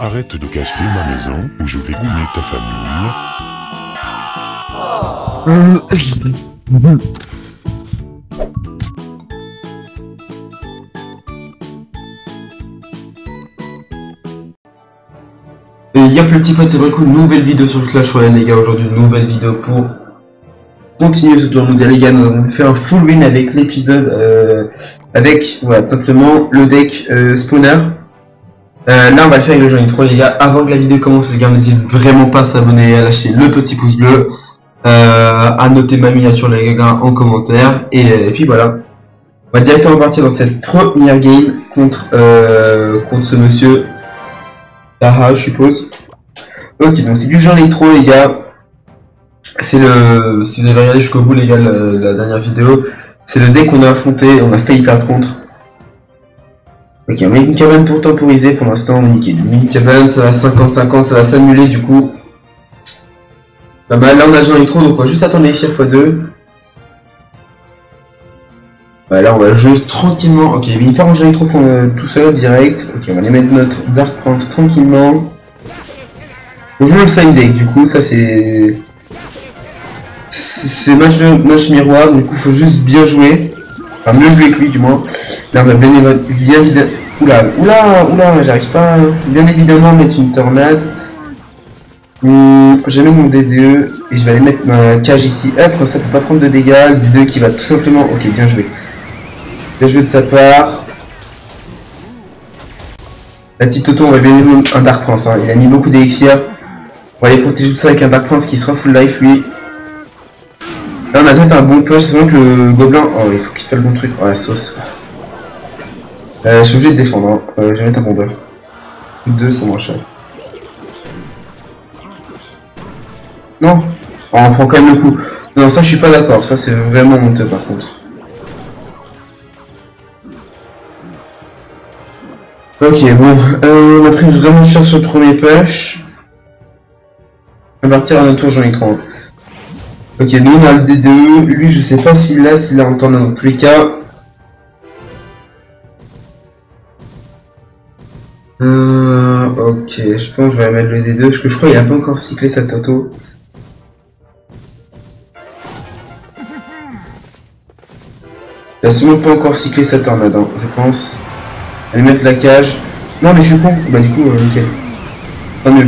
Arrête de casser ma maison ou je vais goumer ta famille. Et yop le petit pote, c'est Brico, nouvelle vidéo sur Clash Royale les gars, aujourd'hui nouvelle vidéo pour continuer ce tour les gars, nous avons fait un full win avec l'épisode, euh, avec, voilà, simplement, le deck euh, spawner. Euh, là on va le faire avec le jeu intro les gars, avant que la vidéo commence les gars, n'hésitez vraiment pas à s'abonner, à lâcher le petit pouce bleu, euh, à noter ma miniature les gars en commentaire, et, et puis voilà. On va directement partir dans cette première game contre, euh, contre ce monsieur. Daha, je suppose. Ok, donc c'est du jeu électro, les gars. C'est le. Si vous avez regardé jusqu'au bout, les gars, la, la dernière vidéo, c'est le deck qu'on a affronté, on a failli perdre contre. Ok, on met une cabane pour temporiser pour l'instant, on nique une cabane, ça va 50-50, ça va s'annuler du coup. Pas mal, là on a le jeu électro, donc on va juste attendre les x 2 Ouais, là on va juste tranquillement. Ok, il part en jeu électro euh, tout seul, direct. Ok, on va aller mettre notre Dark Prince tranquillement. On joue le side deck, du coup, ça c'est. C'est match, match miroir, du coup faut juste bien jouer. Enfin, mieux jouer que lui, du moins. Bien, évidemment. Oula, oula, oula, j'arrive pas bien évidemment mettre une tornade. Hum, je mettre mon DDE et je vais aller mettre ma cage ici, hop, comme ça pour pas prendre de dégâts, 2 qui va tout simplement, ok bien joué, bien joué de sa part. La petite Toto, on va bien un Dark Prince, hein. il a mis beaucoup d'élixir, on va aller protéger tout ça avec un Dark Prince qui sera full life lui. Là on a peut-être un bon push, c'est que le gobelin, oh il faut qu'il se fasse le bon truc, oh la sauce. Euh, je suis obligé de défendre, hein. euh, je vais mettre un bombeur. 2 c'est moins cher. Non oh, On prend quand même le coup. Non, ça je suis pas d'accord. Ça c'est vraiment honteux par contre. Ok, bon. Euh, on a pris vraiment cher sur le premier push. Va partir à notre tour, j'en ai 30. Ok, nous on a le D2. Lui, je sais pas s'il l'a, s'il a en dans tous les cas. Euh, ok, je pense que je vais mettre le D2 parce que je crois qu'il a pas encore cyclé sa Toto. Il a sûrement pas encore cyclé sa tornade, hein, je pense. Aller mettre la cage. Non mais je suis con. Bah du coup, euh, nickel. Pas mieux.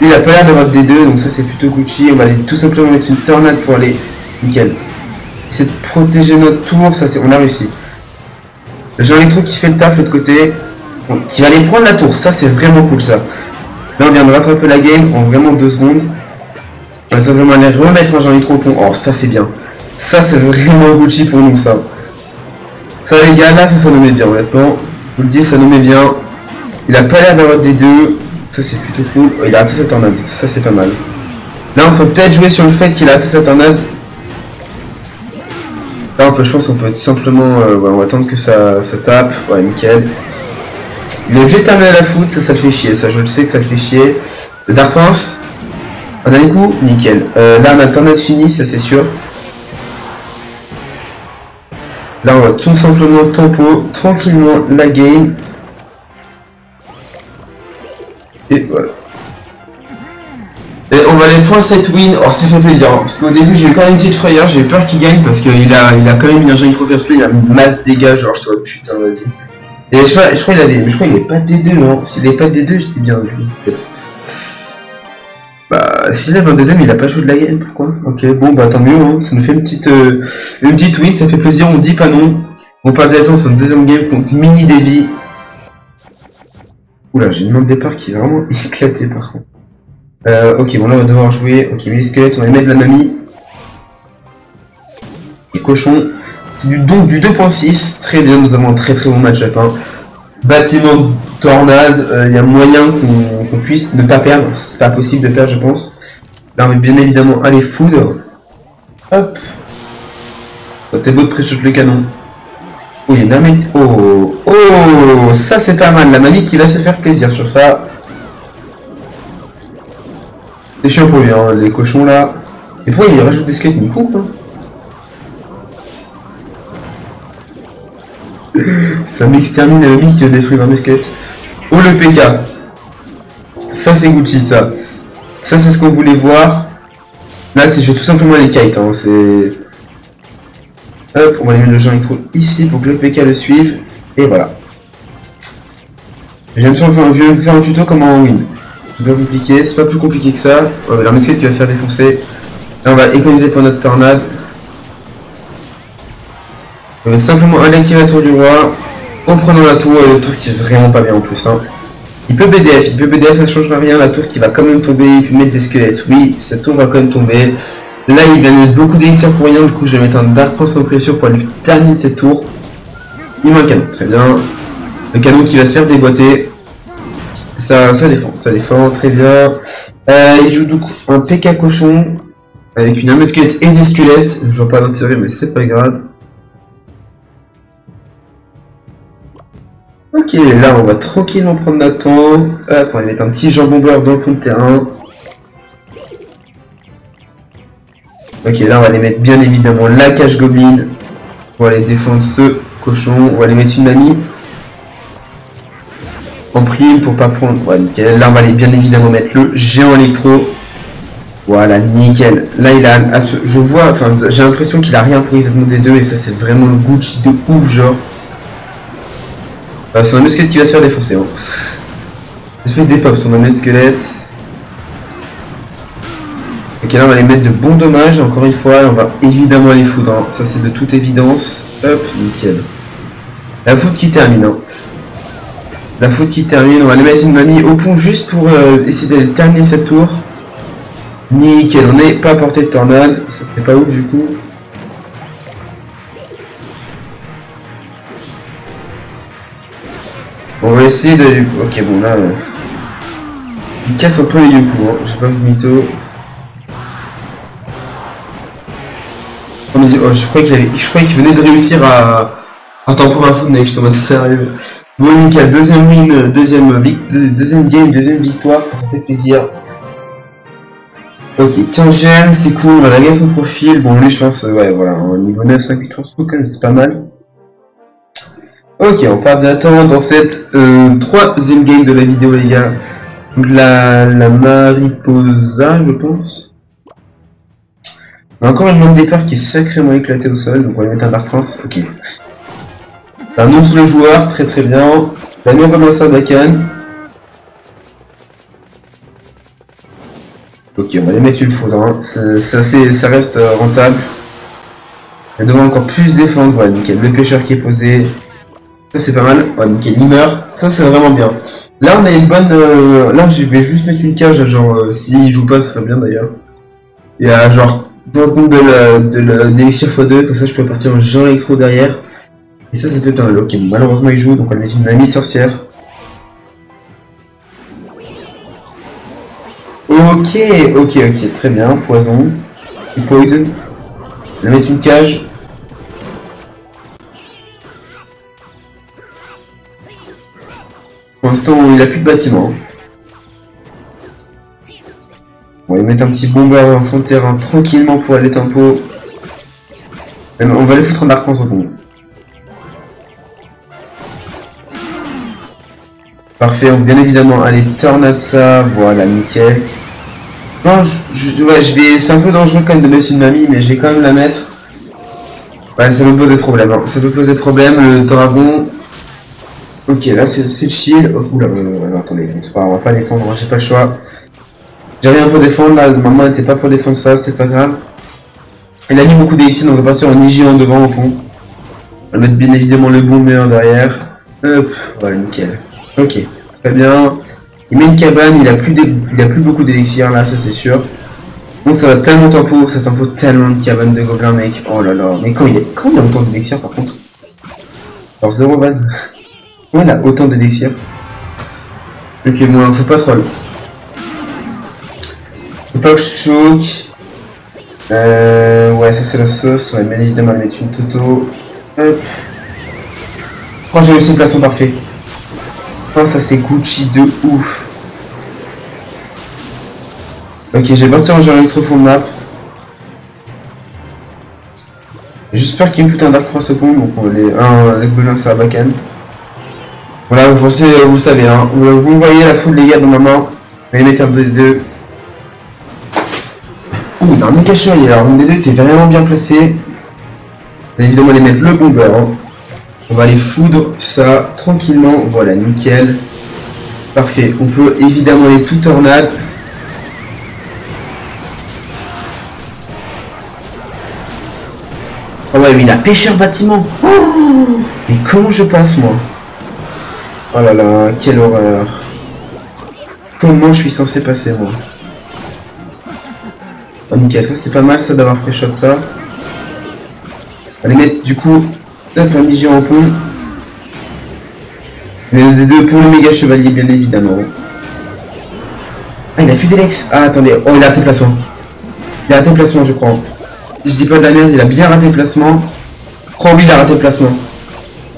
Lui il a pas l'air d'avoir des deux, donc ça c'est plutôt Gucci. On va aller tout simplement mettre une tornade pour aller. Nickel. C'est de protéger notre tour, ça c'est. On a réussi. J'ai un électro qui fait le taf de l'autre côté. Qui va aller prendre la tour, ça c'est vraiment cool ça. Là on vient de rattraper la game en vraiment deux secondes. On va simplement aller remettre un Jean trop pont. Oh ça c'est bien. Ça, c'est vraiment Gucci pour nous, ça. Ça, les gars, là, ça s'en nommait bien, honnêtement. Je vous le dis, ça nommait bien. Il a pas l'air d'avoir des deux. Ça, c'est plutôt cool. Oh, il a raté sa tornade. Ça, c'est pas mal. Là, on peut peut-être jouer sur le fait qu'il a raté sa tornade. Là, on peut, je pense, on peut simplement... Euh, on va attendre que ça, ça tape. Ouais, nickel. Il est à la foot. Ça, ça fait chier. Ça, je le sais que ça fait chier. Le Dark Prince. Un dernier coup. Nickel. Euh, là, on a tornade fini, ça, c'est sûr. Là, on va tout simplement tempo tranquillement la game. Et voilà. Et on va aller prendre cette win. Oh, ça fait plaisir. Hein, parce qu'au début, j'ai quand même une petite frayeur. J'ai peur qu'il gagne parce qu'il a, il a quand même mis un jeune trop first play. Il a mis masse dégâts. Genre, je te putain, vas-y. Et je crois, je crois qu'il avait. Mais je crois qu'il n'est pas D2, non S'il n'est pas D2, j'étais bien vu, en fait. Bah, s'il avait un D2, mais il a pas joué de la game, pourquoi? Ok, bon, bah tant mieux, hein. ça nous fait une petite, euh, une petite win, ça fait plaisir, on dit pas non. On part directement sur une deuxième game contre Mini Davy. Oula, j'ai une main de départ qui est vraiment éclatée par contre. Euh, ok, bon là on va devoir jouer. Ok, Mini Squelette, on va mettre la mamie. Et cochon. C'est du, donc du 2.6, très bien, nous avons un très très bon match-up. Hein. Bâtiment tornade, il euh, y a moyen qu'on qu puisse ne pas perdre. C'est pas possible de perdre, je pense. Là, on va bien évidemment aller foudre. Hop. T'es beau de pré le canon. Oh, il y a une. Oh, oh, ça c'est pas mal. La mamie qui va se faire plaisir sur ça. C'est chiant pour lui, hein, les cochons là. Et pourquoi il rajoute des squelettes du coup, quoi Ça m'extermine la mamie qui a détruit 20 squelettes. Oh le PK Ça c'est Gucci ça. Ça c'est ce qu'on voulait voir. Là c'est tout simplement les kites. Hein. C'est... On va aller mettre le genre électro ici pour que le PK le suive. Et voilà. Je viens de faire, un tuto comment win. C'est pas compliqué, c'est pas plus compliqué que ça. Ouais, la musquette qui va se faire défoncer. Là on va économiser pour notre tornade. On va simplement aller activer la tour du roi en prenant la tour, le tour qui est vraiment pas bien en plus. Hein. Il peut BDF, il peut BDF, ça changera rien, la tour qui va quand même tomber, il peut mettre des squelettes, oui, cette tour va quand même tomber. Là, il mettre beaucoup d'élixir pour rien, du coup, je vais mettre un Dark Prince en pression pour lui terminer cette tour. Il manque un canon, très bien. Le canon qui va se faire déboîter. Ça, ça défend, ça défend, très bien. Euh, il joue du coup un PK cochon avec une arme squelette et des squelettes. Je vois pas l'intérêt, mais c'est pas grave. Ok, là on va tranquillement prendre notre temps. Hop, on va mettre un petit jambon beurre dans le fond de terrain. Ok, là on va aller mettre bien évidemment la cache goblin. On va aller défendre ce cochon. On va aller mettre une mamie. En prime pour pas prendre. Ouais, nickel. Là on va aller bien évidemment mettre le géant électro. Voilà, nickel. Là il a. Je vois, enfin j'ai l'impression qu'il a rien pour les des deux et ça c'est vraiment le Gucci de ouf genre. C'est un squelette qui va se faire défoncer. Hein. Je fais des pops, on va mettre squelette. Ok, là on va les mettre de bons dommages. Encore une fois, on va évidemment les foutre. Hein. Ça c'est de toute évidence. Hop, nickel. La foot qui termine. Hein. La foot qui termine. On va les mettre une mamie au pont juste pour euh, essayer de terminer cette tour. Nickel, on n'est pas porté de tornade. Ça fait pas ouf du coup. On va essayer de... Ok, bon, là... Euh, il casse un peu les yeux hein. J'ai pas vu mytho. Oh, je croyais qu'il venait de réussir à... Attends, pour info, mec, je t'en mode sérieux. Bon, nickel, deuxième win, deuxième, deuxième game, deuxième victoire, ça fait plaisir. Ok, 15 gemmes, c'est cool, on va gagner son profil. Bon, lui, je pense, ouais, voilà, niveau 9, 5 victoires, c'est pas mal. Ok, on part directement dans cette euh, troisième game de la vidéo, les gars. Donc la, la Mariposa, je pense. On a encore une lampe départ qui est sacrément éclatée au sol, donc on va mettre un Dark Prince. Ok. Un le joueur, très très bien. La on commence à Bakan. Ok, on va les mettre une foudre. Hein. Ça, ça reste euh, rentable. On devrait encore plus défendre. Voilà, nickel. Le pêcheur qui est posé. Ça c'est pas mal. Oh nickel, il meurt. Ça c'est vraiment bien. Là on a une bonne... Euh, là je vais juste mettre une cage à genre... Euh, s'il joue pas ce serait bien d'ailleurs. Il y genre 20 secondes de l'élixir x2. Comme ça je peux partir en géant électro derrière. Et ça ça peut être un... Ok malheureusement il joue donc on mettre une amie sorcière. Ok, ok, ok, très bien. Poison. Poison. On mettre une cage. Pour l'instant, il a plus de bâtiment. On va mettre un petit bombeur en fond de terrain tranquillement pour aller tempo. On va les foutre en arc en seconde. Parfait, bien évidemment aller tornade ça, voilà, nickel. Non, ouais, je vais, c'est un peu dangereux quand même de mettre une mamie, mais je vais quand même la mettre. Ouais, ça me posait problème, hein. ça peut poser problème, le dragon, Ok, là c'est chill. Oh, oula, euh, attendez, pas, on va pas défendre, j'ai pas le choix. J'ai rien pour défendre, là, maman n'était pas pour défendre ça, c'est pas grave. Il a mis beaucoup d'élixir, donc on va partir en en devant au pont. On va mettre bien évidemment le bomber derrière. Hop, voilà, nickel. Ok, très bien. Il met une cabane, il a plus, il a plus beaucoup d'élixir là, ça c'est sûr. Donc ça va tellement tempo, ça tempo tellement de cabane de gobelins, mec. Oh là là, mais quand il, quand il a autant d'élixir par contre? Alors zéro ban. Pourquoi il a autant d'élixir Ok, bon, faut pas troll. Pas choque. Euh, ouais, ça c'est la sauce. On va bien évidemment mettre une Toto. Hop. Oh, j'ai réussi le placement parfait. Oh, ça c'est Gucci de ouf. Ok, j'ai parti en géant trop fond de map. J'espère qu'il me fout un Dark Cross pont, donc on va aller... Un, Belin, ça va bacane. Voilà, vous pensez, vous le savez, hein. Vous, vous voyez la foule, les gars, normalement. Vous allez mettre un D2. Ouh, il a un méga chevalier. Alors, mon D2 était vraiment bien placé. Évidemment aller mettre le bomber. Hein. On va aller foudre ça tranquillement. Voilà, nickel. Parfait. On peut évidemment aller tout tornade. Oh ouais, mais il a pêcheur bâtiment. Mais comment je passe, moi? Oh là là, quelle horreur. Comment je suis censé passer, moi? Oh, nickel, ça c'est pas mal, ça, d'avoir pré-shot ça. Allez mettre, du coup, hop, un Migi en pont. Mais des deux pour le méga chevalier, bien évidemment. Ah, il a plus d'Elex. Ah, attendez. Oh, il a raté le placement. Il a raté le placement, je crois. Si je dis pas de la merde, il a bien raté le placement. Oh oui, il a raté le placement.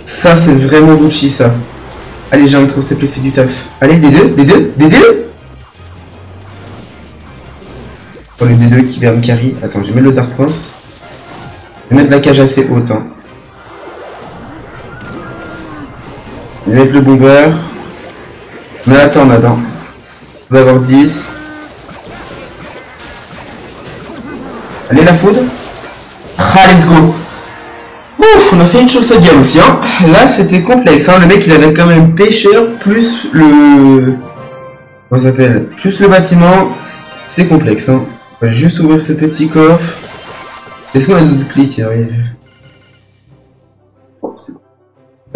Ça, c'est vraiment Gucci, ça. Allez, j'ai un trop, c'est fait du taf. Allez, des deux, des deux, des deux Pour le D2 qui va carry. Attends, je mettre le Dark Prince. Je vais mettre la cage assez haute. Hein. Je vais mettre le bomber. Mais attends, on va avoir 10. Allez, la foudre. Ah, let's go Ouf, on a fait une chose cette game aussi. Hein. Là, c'était complexe. Hein. Le mec, il avait quand même pêcheur plus le... Comment s'appelle? Plus le bâtiment. C'était complexe. Hein. On va juste ouvrir ce petit coffre. Est-ce qu'on a d'autres clés qui arrivent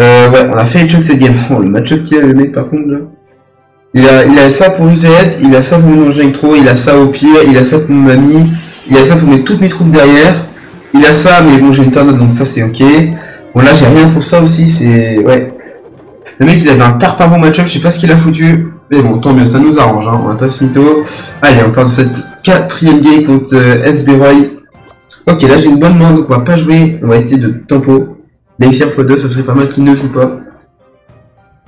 euh, ouais, on a fait une choc cette game. Oh, le match-up qu'il a le mec par contre là. Il a, il a ça pour Uzet, il a ça pour mon trop, il a ça au pire, il a ça pour mon mamie, il a ça pour mettre toutes mes troupes derrière. Il a ça, mais bon, j'ai une tornade, donc ça c'est ok. Bon, là, j'ai rien pour ça aussi, c'est... Ouais. Le mec, il avait un tard par bon match-up, je sais pas ce qu'il a foutu. Bon, tant mieux, ça nous arrange, hein. on va pas se mytho. Allez, on part de cette quatrième game contre euh, SB Roy. Ok, là j'ai une bonne main, donc on va pas jouer, on va essayer de tempo. L'Elixir x2, ça serait pas mal qu'il ne joue pas.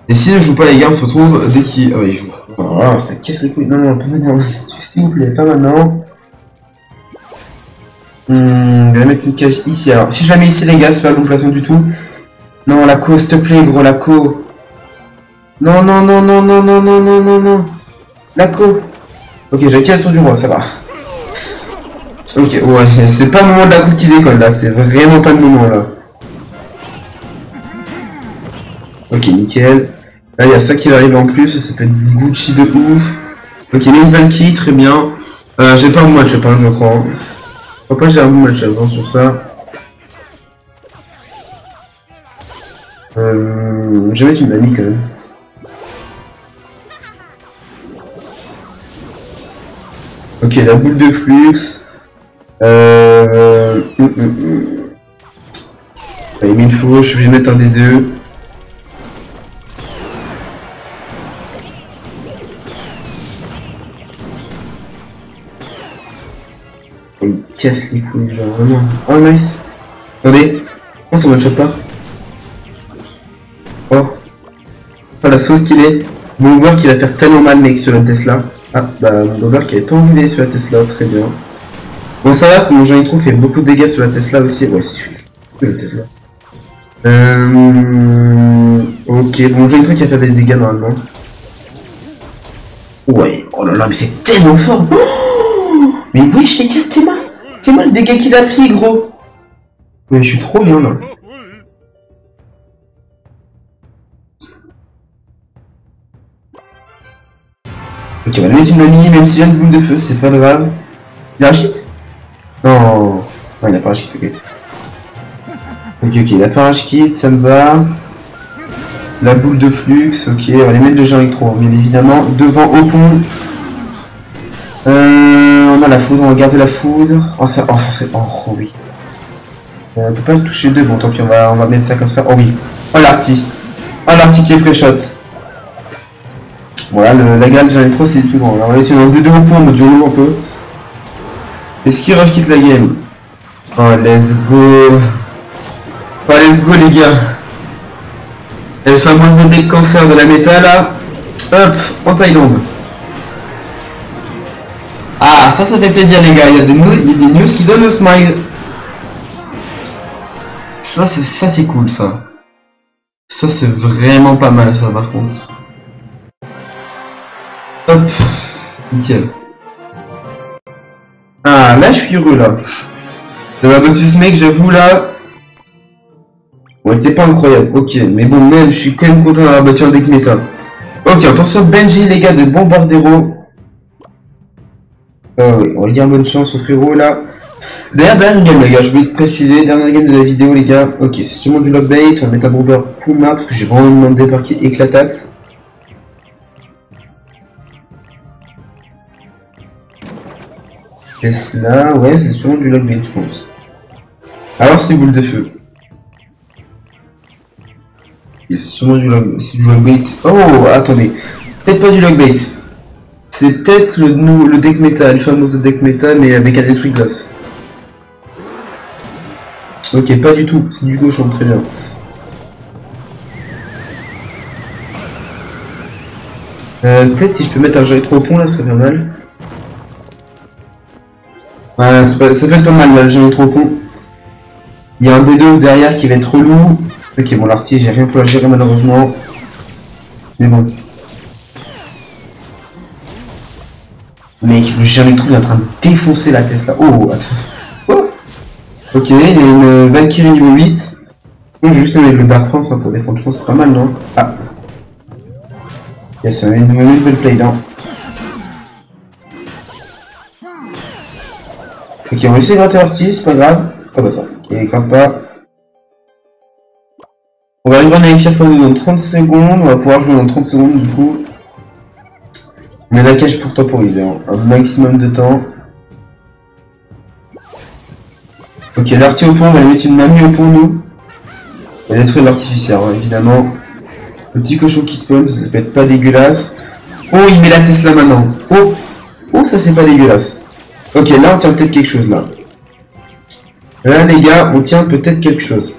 Et s'il ne joue pas, les gars, on se retrouve dès qu'il... Ah ouais, il joue. Oh, ça casse les couilles. Non, non, pas maintenant, s'il vous plaît, pas maintenant. Hmm, je vais mettre une cage ici. Alors, si je la mets ici, les gars, c'est pas le bon placement du tout. Non, la co, s'il te plaît, gros, la co. Non, non, non, non, non, non, non, non, non, non. La co. Ok, j'ai acquis le tour du roi, ça va. Ok, ouais, c'est pas le moment de la coupe qui décolle, là. C'est vraiment pas le moment, là. Ok, nickel. Là, il y a ça qui va arriver en plus. Ça s'appelle Gucci de ouf. Ok, une Valkyrie, très bien. Euh, j'ai pas un match-up, hein, je crois. Je crois pas j'ai un bon match avant sur ça. Euh, je vais mettre une mamie quand même. La boule de flux. Euh... Mille fois, je vais mettre un des deux. il casse les couilles, genre vraiment. Oh nice Attendez Oh ça one shot pas Oh Oh la sauce qu'il est Mon joueur qui va faire tellement mal mec sur la Tesla. Ah bah mon qui avait pas envie sur la Tesla, très bien. Bon ça va parce que mon Jean Nitro fait beaucoup de dégâts sur la Tesla aussi. Ouais c'est la Tesla. Euh... Ok, bon Jean Nitro qui va faire des dégâts normalement. Ouais, oh là là mais c'est tellement fort mais oui, je t'ai dit, t'es mal. T'es mal le dégât qu'il a pris, gros. Mais je suis trop bien, là. Ok, on va mettre une mamie, même y a une boule de feu, c'est pas grave. Il a un cheat Non. Non, il a pas un cheat, ok. Ok, ok, a un cheat, ça me va. La boule de flux, ok, on va les mettre le gens électro, bien évidemment. Devant au pont. Euh la foudre, on va garder la foudre. Oh, ça, oh, ça oh, oh oui. On peut pas toucher deux, bon tant pis, on va, on va mettre ça comme ça. Oh oui. Oh l'arty. Oh l'arty qui est pré-shot. Voilà, la gamme j'en ai trop, c'est plus grand. Alors, on va mettre une 2 au point, mode un peu. Est-ce qu'il rush quitte la game? Oh, let's go. Oh, let's go, les gars. Et le fameux des cancer de la méta, là. Hop, en Thaïlande. Ah, ça, ça fait plaisir, les gars. Il y a des, y a des news qui donnent le smile. Ça, c'est cool, ça. Ça, c'est vraiment pas mal, ça, par contre. Hop. Nickel. Ah, là, je suis heureux, là. De la Boxus Snake, j'avoue, là... Ouais, c'est pas incroyable, ok. Mais bon, même, je suis quand même content d'avoir battu un deck méta. Ok, attention, Benji, les gars, de Bombardero. Ah oui, on lui bonne chance au frérot, là. Dernière, game, les gars, je voulais te préciser. Dernière game de la vidéo, les gars. Ok, c'est sûrement du lockbait. On va mettre un bomber full map, parce que j'ai vraiment demandé par qui éclataxe. Tesla, ouais, c'est sûrement du lockbait, je pense. Alors, c'est boule de feu. Et c'est sûrement du, log du lockbait. Oh, attendez. Peut-être pas du lockbait. C'est peut-être le, deck méta, le fameux deck méta, mais avec un esprit glace. Ok, pas du tout. C'est du gauche, très bien. Euh, peut-être si je peux mettre un trop au pont là, ça serait pas mal. Ouais, ça peut être pas mal là, le jeu trop pont. Il y a un des deux derrière qui va être relou. Ok, bon, l'artier, j'ai rien pour la gérer malheureusement. Mais bon. Mec, le jamais trouvé en train de défoncer la Tesla. Oh, attends. Ok, il y a une Valkyrie niveau 8. Bon, j'ai juste avec le Dark Prince hein, pour défendre, je pense c'est pas mal, non? Ah. Yes, une nouvelle play down. Ok, on va essayer de gratter l'artiste, c'est pas grave. Ah bah ça, il gratte pas. On va arriver à Elixir dans 30 secondes, on va pouvoir jouer dans 30 secondes du coup. A la cage pour temporiser, hein. un maximum de temps. Ok, l'artillerie au pont, on va lui mettre une mamie au pont, nous. Va détruire l'artificière, hein, évidemment. Le petit cochon qui spawn, ça, peut être pas dégueulasse. Oh, il met la Tesla maintenant. Oh, oh ça c'est pas dégueulasse. Ok, là on tient peut-être quelque chose, là. Là, les gars, on tient peut-être quelque chose.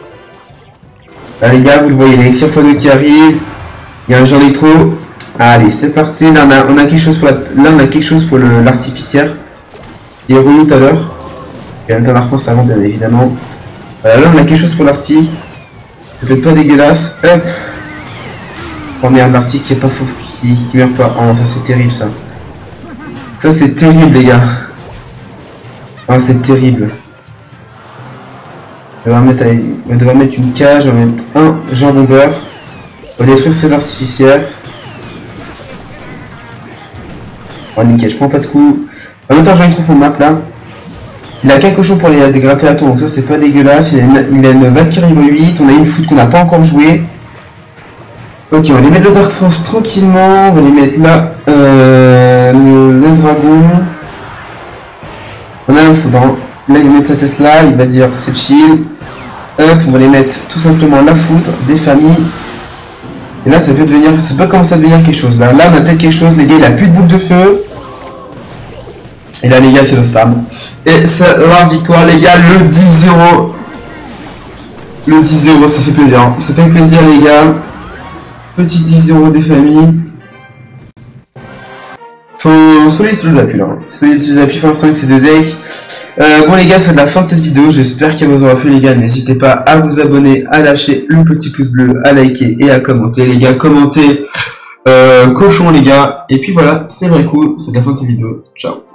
Là les gars, vous le voyez, l'élixir x2 qui arrive. Il y a un Jean Litro. Allez, c'est parti. Là on, a, quelque chose pour la, là on a quelque chose pour l'artificière. Il est relou tout à l'heure. Il y a un temps avant bien évidemment. là on a quelque chose pour l'arti. Peut-être pas dégueulasse. Hop. Oh merde, l'arti qui est pas fou, qui, qui meurt pas. Oh ça c'est terrible ça. Ça c'est terrible les gars. Oh c'est terrible. On va, mettre, mettre une cage, on va mettre un jambon beurre. On va détruire ces artificières. Oh nickel, je prends pas de coup. On va mettre un jambon trop map là. Il a qu'un cochon pour les dégratter à tour, donc ça c'est pas dégueulasse. Il a une, il une Valkyrie 8, on a une foot qu'on n'a pas encore joué. Ok, on va les mettre le Dark France tranquillement, on va les mettre là. Euh, le, dragon. Va mettre sa Tesla, il va dire c'est chill. Hop, on va les mettre tout simplement la foudre, des familles. Et là, ça peut devenir, ça peut commencer à devenir quelque chose. Là, là on a peut-être quelque chose, les gars, il a plus de boule de feu. Et là, les gars, c'est le spam. Et ça, la victoire, les gars, le 10-0. Le 10-0, ça fait plaisir. Hein. Ça fait plaisir, les gars. Petit 10-0 des familles. Faut solide le appui là. Hein. Solide le appui pour l'instant c'est deux decks. Euh, bon les gars, c'est la fin de cette vidéo. J'espère qu'elle vous aura plu les gars. N'hésitez pas à vous abonner, à lâcher le petit pouce bleu, à liker et à commenter les gars. Commentez euh, cochon les gars. Et puis voilà, c'est vrai cool. C'est la fin de cette vidéo. Ciao.